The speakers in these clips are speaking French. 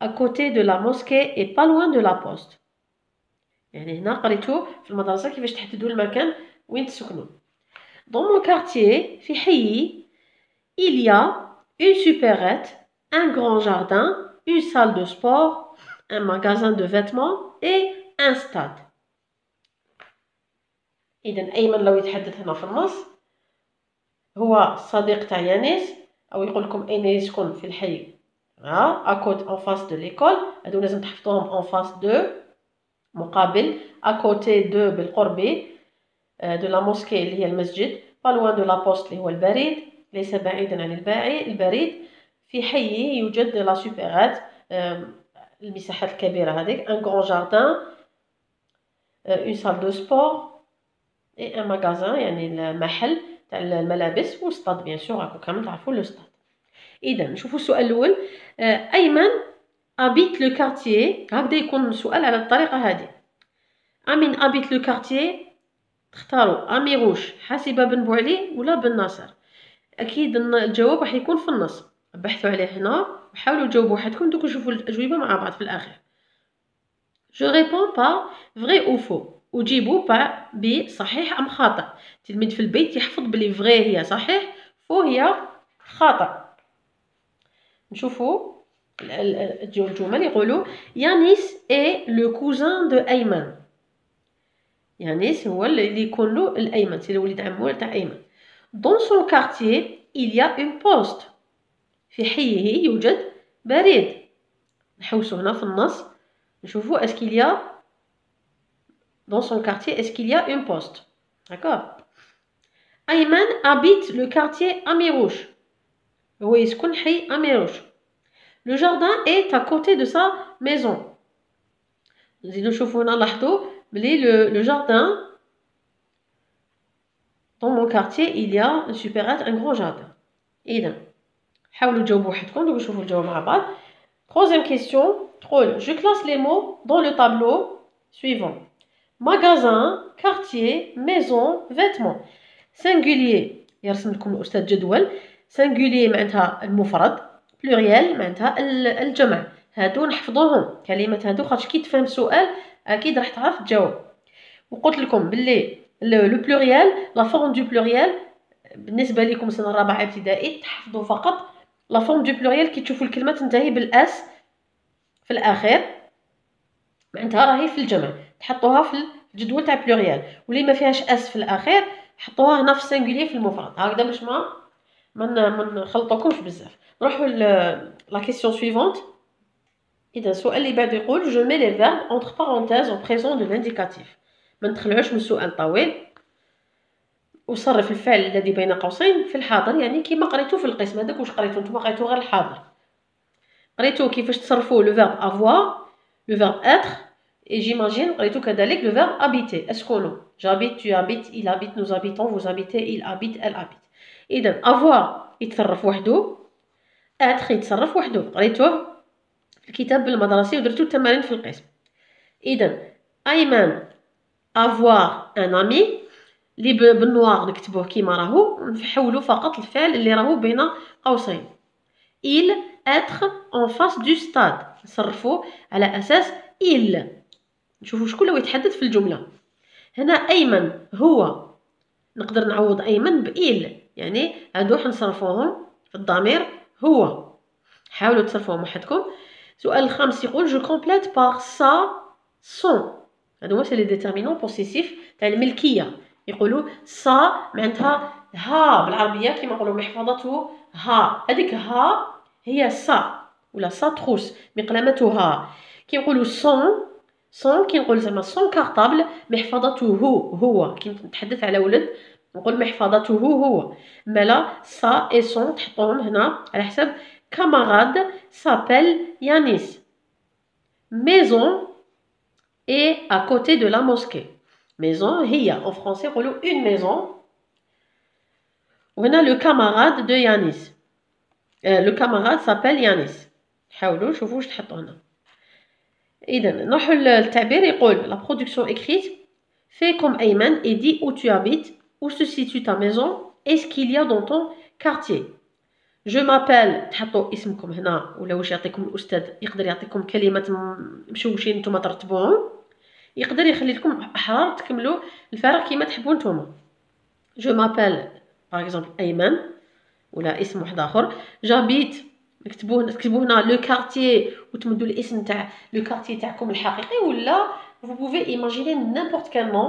à côté de la mosquée et pas loin de la poste يعني هنا قريتو في المدرسة كيفاش تحددوا المكان وين تسكنوا Dans mon quartier في حيي il y a une supérette, un grand jardin, une salle de sport, un magasin de vêtements et un stade. إذا أيمن لو يتحدث هنا في النص هو صديق تاع يانيس أو يقول لكم أين يسكن في الحي ا كوت ان فاس دو ليكول هادو لازم تحفظوهم ان فاس دو مقابل. اكوتي دو بالقرب دو لا موسكي اللي هي المسجد. با لوان دو لا بوست اللي هو البريد. ليس بعيدا عن الباعي البريد. في حي يوجد لا سوبيرات المساحات الكبيرة هذيك. ان غران جاردان اون سال دو سبور اي ان ماغازان يعني المحل تاع الملابس و ستاد بيان سور راكو كامل تعرفوا لو ستاد اذا نشوفوا السؤال الأول. أيمن ابيت لو كارتيي هكذا يكون السؤال على الطريقة هذه. أمين ابيت لو كارتيي تختاروا اميروش حاسبة بن بوعلي ولا بن ناصر؟ أكيد الجواب راح يكون في النص. بحثوا عليه هنا. وحاولوا تجاوبوا وحدكم دوك نشوفوا الأجوبة مع بعض في الآخر. جو ريبون با فري أو فو وجيبوا با بي صحيح أم خاطئ. التلميذ في البيت يحفظ بلي فغي هي صحيح فو هي خاطئ. نشوفوا الجمل يقولوا يانيس اي لو كوزان دو ايمن يانيس هو اللي يكون له الايمن سي الوليد عمو تاع ايمن دون سون كارتيي il y a une poste في حيه يوجد بريد نحوسو هنا في النص نشوفوا اسكو il y a dans son quartier est-ce qu'il y a une poste d'accord Ayman habite le quartier Amirouche Le jardin est à côté de sa maison. Le jardin, dans mon quartier, il y a un super un grand jardin. Troisième question. Je classe les mots dans le tableau suivant. Magasin, quartier, maison, vêtements. Singulier. سانغولي معناتها المفرد بلوريال معناتها الجمع. هادو نحفظوهم. كلمات هادو خاطش كي تفهم السؤال أكيد راح تعرف تجاوب. وقلت لكم باللي لو بلوريال لا فورم دو بلوريال بالنسبة لكم سنة الرابعة ابتدائي تحفظوا فقط لا فورم دو بلوريال كي تشوفوا الكلمة تنتهي بالأس في الأخير. معناتها راهي في الجمع. تحطوها في الجدول تاع بلوريال واللي ما فيهاش أس في الأخير حطوها هنا في السنجولي في المفرد. هكذا باش ما ما نخلطوكمش بزاف نروحوا لا كيسيون سويفونت اذا السؤال اللي بعد يقول جو مي لي فيرب اونتر بارونتيز اون بريزون دو لانديكاتيف ما ندخلوش من سؤال طويل وصرف الفعل الذي بين قوسين في الحاضر يعني كيما قريتو في القسم هذاك واش قريتو نتوما قريتو غير الحاضر قريتو كيفاش تصرفوا لو فيرب افوار لو فيرب اتر اي جيماجين قريتو كذلك لو فيرب ابيتي اسكونو جابيت tu habites il habite nous habitons vous habitez il habite elle habite اذا أفوار يتصرف وحده اتر يتصرف وحده قريتوه؟ في الكتاب المدرسي ودرتو التمارين في القسم. اذا أيمن أفوار أن أمي اللي بالنوار نكتبوه كيما راهو نحولو فقط الفعل اللي راهو بين قوسين. il être en face du stade نصرفو على أساس il نشوفو شكون هو يتحدث في الجملة. هنا أيمن هو. نقدر نعوض أيمن بإيل يعني هادو حنصرفوهم في الضمير هو. حاولوا تصرفوهم وحدكم. السؤال الخامس يقول جو كومبليت بار سا سون هادو هما لي ديتيرمينون بوسيسيف تاع الملكية. يقولوا سا معناتها ها بالعربية كيما نقولوا محفظته ها هذيك ها هي سا ولا سا تروس مقلمتها. كي نقولوا سون سون كي نقول زعما سون كارطابل محفظته هو. هو كي نتحدث على ولد نقول محفظته هو مالا سا اي سون تحطوهم هنا على حسب كاماراد سابيل يانيس ميزون est à côté de la mosquée. Maison, هي en français on une maison. وهنا le camarade de Yanis. Euh, le camarade s'appelle Yanis. حاولوا شوفوا واش تحطوا هنا. إذا نروحوا للتعبير يقول la production écrite fais comme Ayman et dis où tu habites, où se situe ta maison et ce qu'il y a dans ton quartier. جو مابيل تحطوا اسمكم هنا ولا واش يعطيكم الاستاذ يقدر يعطيكم كلمات مشوشين نتوما ترتبوهم يقدر يخلي لكم احرار تكملوا الفراغ كيما تحبوا نتوما جو مابيل باغ اكزومبل ايمن ولا اسم واحد اخر جابيت نكتبوه نكتبوا هنا لو كارتيي وتمدوا الاسم تاع لو كارتيي تاعكم الحقيقي ولا vous pouvez imaginer n'importe quel nom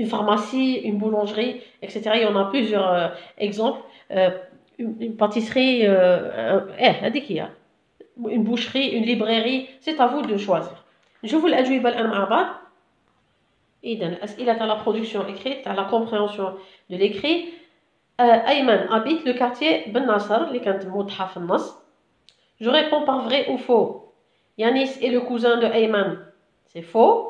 une pharmacie, une boulangerie, etc. Il y en a plusieurs euh, exemples. Euh, une, une, pâtisserie, euh, eh, une boucherie, une librairie, c'est à vous de choisir. Je vous l'adjoue il à la production écrite, à la compréhension de l'écrit. Euh, Ayman habite le quartier Ben Nasser, les Je réponds par vrai ou faux. Yanis est le cousin de Ayman. C'est faux.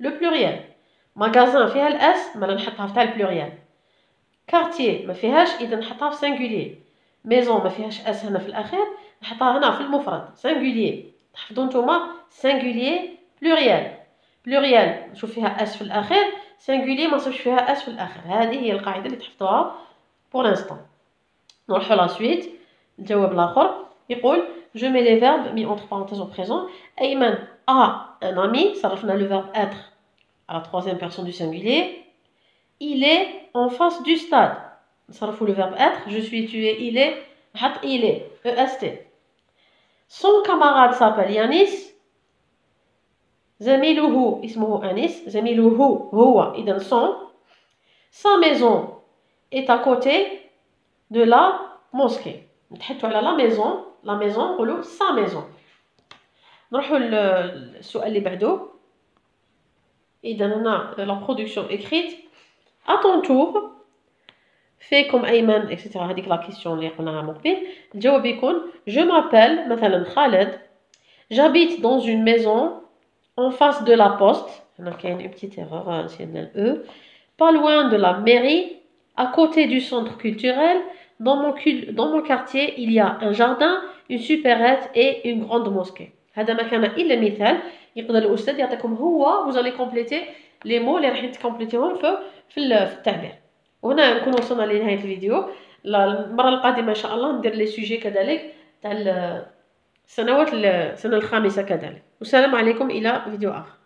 لو بلوريال ماغازان فيها الاس مالا نحطها في تاع البلوريال كارتيي ما فيهاش اذا نحطها في سانغوليي ميزون ما فيهاش اس هنا في الاخير نحطها هنا في المفرد سانغوليي تحفظوا نتوما سانغوليي بلوريال بلوريال نشوف فيها اس في الاخير سانغوليي ما نصيبش فيها اس في الاخير هذه هي القاعده اللي تحفظوها بور لانستون نروحو لا سويت الجواب الاخر يقول جو مي لي فيرب مي اونتر بارونتيز او بريزون ايمن ا ان امي صرفنا لو فيرب اتر à la troisième personne du singulier il est en face du stade. faut le verbe être, je suis, tu es, il est, il est, EST. Son camarade s'appelle Yanis. Zamiluhu ismuhu Anis. Zamiluhu huwa idan son. Sa maison est à côté de la mosquée. نتحطوا على la maison, la maison نقولوا sa maison. نروحوا للسؤال اللي بعده. إذا هنا la production écrite à ton tour fais comme Ayman etc هذيك la question اللي قلناها من قبل الجواب يكون je m'appelle مثلا خالد j'habite dans une maison en face de la poste هنا كاين une petite erreur نسينا e pas loin de la mairie à côté du centre culturel dans mon, dans mon quartier il y a un jardin une supérette et une grande mosquée هذا ما كان الا مثال يقدر الأستاذ يعطيكم هو allez compléter les mots اللي راح تكومبليتيهم في في التعبير. وهنا نكون وصلنا لنهاية الفيديو. المرة القادمة إن شاء الله ندير لي سوجي كذلك تاع السنوات السنة الخامسة كذلك. والسلام عليكم إلى فيديو آخر.